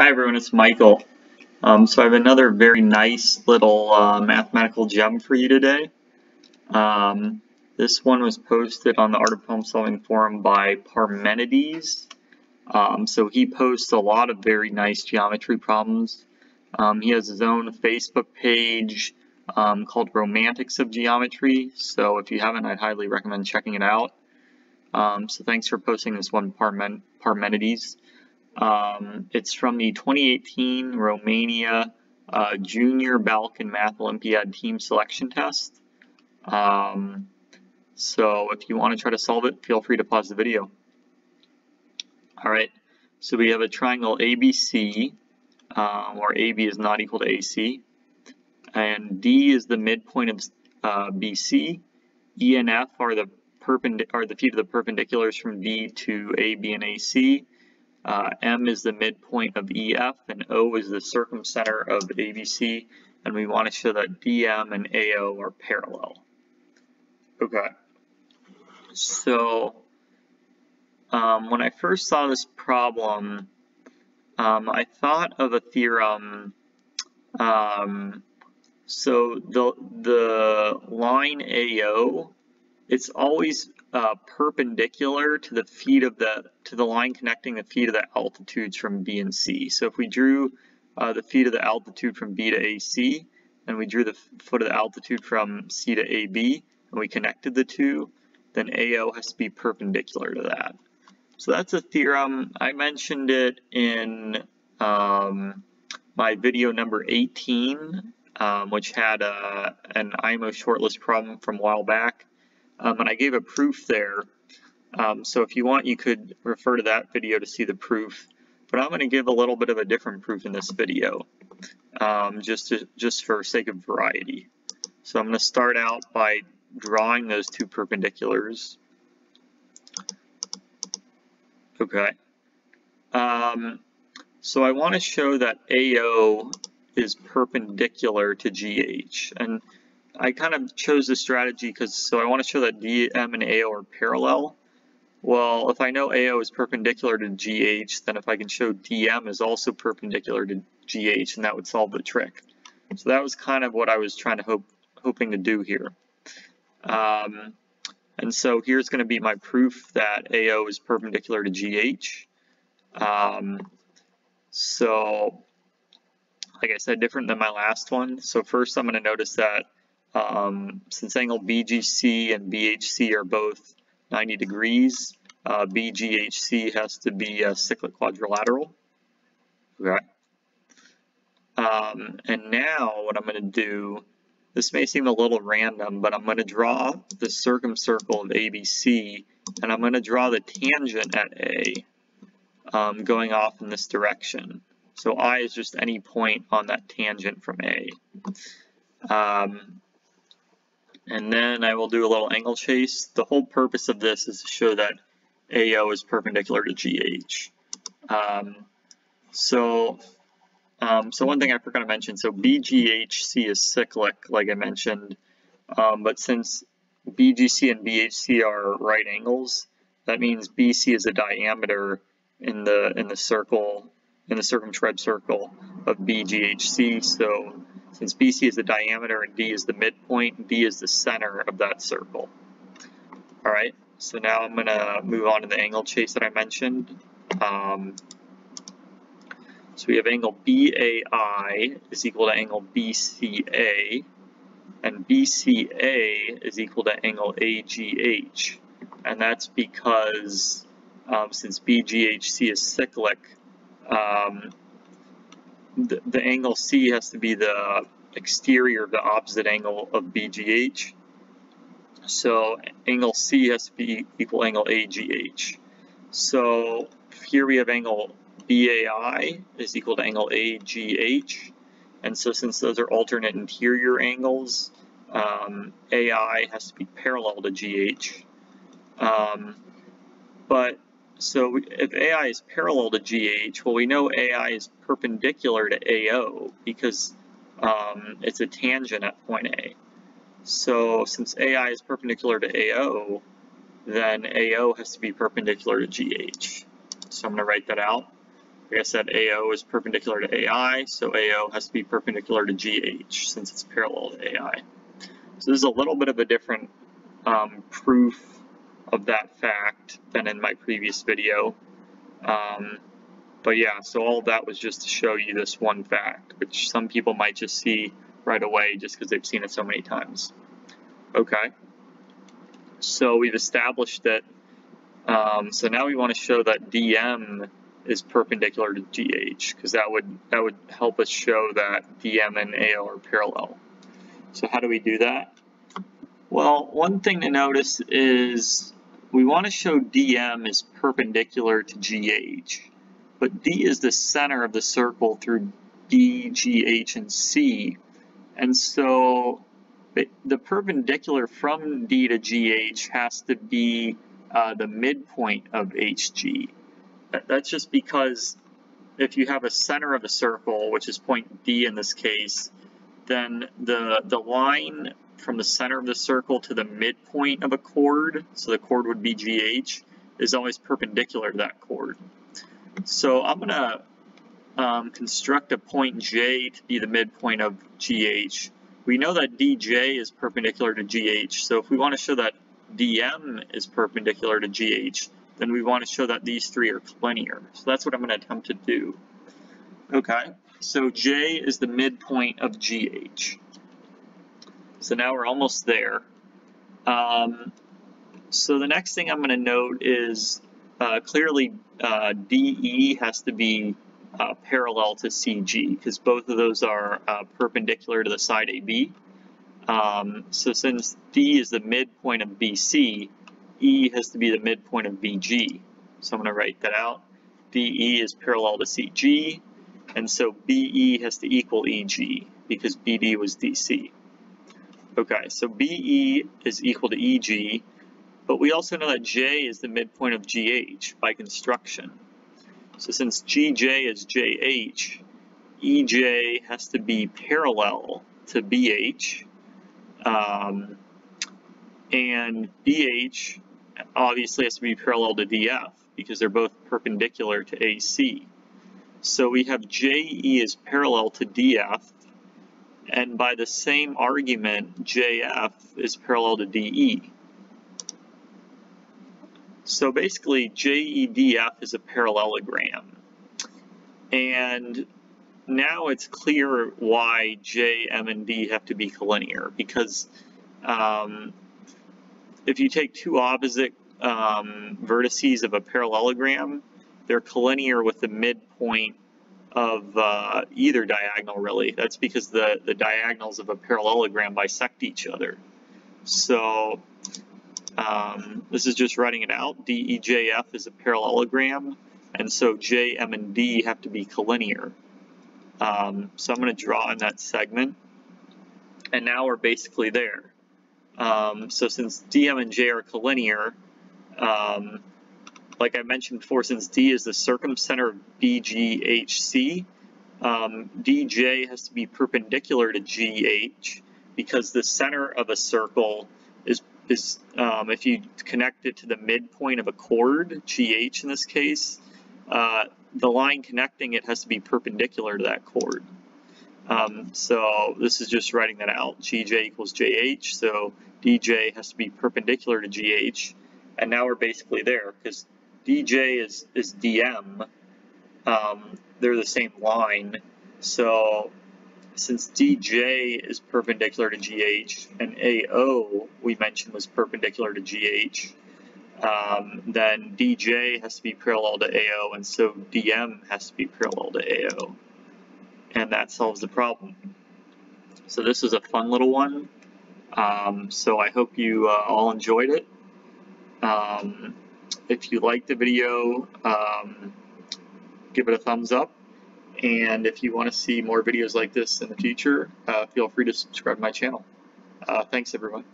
Hi everyone, it's Michael. Um, so I have another very nice little uh, mathematical gem for you today. Um, this one was posted on the Art of Problem Solving forum by Parmenides. Um, so he posts a lot of very nice geometry problems. Um, he has his own Facebook page um, called Romantics of Geometry. So if you haven't, I'd highly recommend checking it out. Um, so thanks for posting this one, Parmen Parmenides. Um, it's from the 2018 Romania uh, Junior Balkan Math Olympiad Team Selection Test. Um, so if you want to try to solve it, feel free to pause the video. All right, so we have a triangle ABC, um, where AB is not equal to AC, and D is the midpoint of uh, BC. E and F are the are the feet of the perpendiculars from B to AB and AC. Uh, M is the midpoint of EF, and O is the circumcenter of ABC, and we want to show that DM and AO are parallel. Okay, so um, when I first saw this problem, um, I thought of a theorem. Um, so the the line AO it's always uh, perpendicular to the feet of the to the line connecting the feet of the altitudes from B and C. So if we drew uh, the feet of the altitude from B to AC, and we drew the foot of the altitude from C to AB, and we connected the two, then AO has to be perpendicular to that. So that's a theorem. I mentioned it in um, my video number 18, um, which had a, uh, an IMO shortlist problem from a while back. Um, and I gave a proof there. Um, so if you want, you could refer to that video to see the proof. But I'm going to give a little bit of a different proof in this video, um, just, to, just for sake of variety. So I'm going to start out by drawing those two perpendiculars. Okay. Um, so I want to show that AO is perpendicular to GH. And I kind of chose this strategy because so I want to show that DM and AO are parallel. Well, if I know AO is perpendicular to GH, then if I can show DM is also perpendicular to GH, and that would solve the trick. So that was kind of what I was trying to hope, hoping to do here. Um, and so here's going to be my proof that AO is perpendicular to GH. Um, so, like I said, different than my last one. So first I'm going to notice that um, since angle BGC and BHC are both 90 degrees, uh, BGHC has to be a cyclic quadrilateral. Okay. Um, and now what I'm going to do, this may seem a little random, but I'm going to draw the circumcircle of ABC, and I'm going to draw the tangent at A um, going off in this direction. So I is just any point on that tangent from A. Um, and then I will do a little angle chase. The whole purpose of this is to show that AO is perpendicular to GH. Um, so, um, so one thing I forgot to mention, so BGHC is cyclic, like I mentioned, um, but since BGC and BHC are right angles, that means BC is the diameter in the in the circle in the circumscribed circle of BGHC. So since BC is the diameter and D is the midpoint, D is the center of that circle. All right, so now I'm gonna move on to the angle chase that I mentioned. Um, so we have angle BAI is equal to angle BCA, and BCA is equal to angle AGH. And that's because um, since BGHC is cyclic, um, the, the angle C has to be the exterior of the opposite angle of BGH. So angle C has to be equal angle AGH. So here we have angle BAI is equal to angle AGH. And so since those are alternate interior angles, um, AI has to be parallel to GH. Um, but so if AI is parallel to GH, well, we know AI is perpendicular to AO because um, it's a tangent at point A. So since AI is perpendicular to AO, then AO has to be perpendicular to GH. So I'm going to write that out. like I said, AO is perpendicular to AI, so AO has to be perpendicular to GH since it's parallel to AI. So this is a little bit of a different um, proof of that fact than in my previous video. Um, but yeah, so all that was just to show you this one fact, which some people might just see right away just because they've seen it so many times. Okay, so we've established that, um, so now we want to show that DM is perpendicular to GH, because that would, that would help us show that DM and AL are parallel. So how do we do that? Well, one thing to notice is we want to show DM is perpendicular to GH, but D is the center of the circle through D, G, H, and C. And so the perpendicular from D to GH has to be uh, the midpoint of HG. That's just because if you have a center of a circle, which is point D in this case, then the, the line from the center of the circle to the midpoint of a chord, so the chord would be GH, is always perpendicular to that chord. So I'm going to um, construct a point J to be the midpoint of GH. We know that DJ is perpendicular to GH, so if we want to show that DM is perpendicular to GH, then we want to show that these three are collinear. So that's what I'm going to attempt to do. Okay, so J is the midpoint of GH. So now we're almost there. Um, so the next thing I'm going to note is uh, clearly uh, DE has to be uh, parallel to CG because both of those are uh, perpendicular to the side AB. Um, so since D is the midpoint of BC, E has to be the midpoint of BG. So I'm going to write that out. DE is parallel to CG, and so BE has to equal EG because BD was DC. Okay, so BE is equal to EG, but we also know that J is the midpoint of GH by construction. So since GJ is JH, EJ has to be parallel to BH, um, and BH obviously has to be parallel to DF because they're both perpendicular to AC. So we have JE is parallel to DF, and by the same argument, JF is parallel to DE. So basically, JEDF is a parallelogram. And now it's clear why J, M, and D have to be collinear, because um, if you take two opposite um, vertices of a parallelogram, they're collinear with the midpoint of uh, either diagonal, really. That's because the, the diagonals of a parallelogram bisect each other. So um, this is just writing it out. DEJF is a parallelogram, and so J, M, and D have to be collinear. Um, so I'm going to draw in that segment, and now we're basically there. Um, so since DM and J are collinear, um, like I mentioned before, since D is the circumcenter of BGHC, um, DJ has to be perpendicular to GH because the center of a circle is, is um, if you connect it to the midpoint of a chord, GH in this case, uh, the line connecting it has to be perpendicular to that chord. Um, so this is just writing that out. GJ equals JH, so DJ has to be perpendicular to GH. And now we're basically there because DJ is, is DM. Um, they're the same line. So since DJ is perpendicular to GH and AO we mentioned was perpendicular to GH, um, then DJ has to be parallel to AO and so DM has to be parallel to AO. And that solves the problem. So this is a fun little one. Um, so I hope you uh, all enjoyed it. Um, if you liked the video, um, give it a thumbs up. And if you want to see more videos like this in the future, uh, feel free to subscribe to my channel. Uh, thanks, everyone.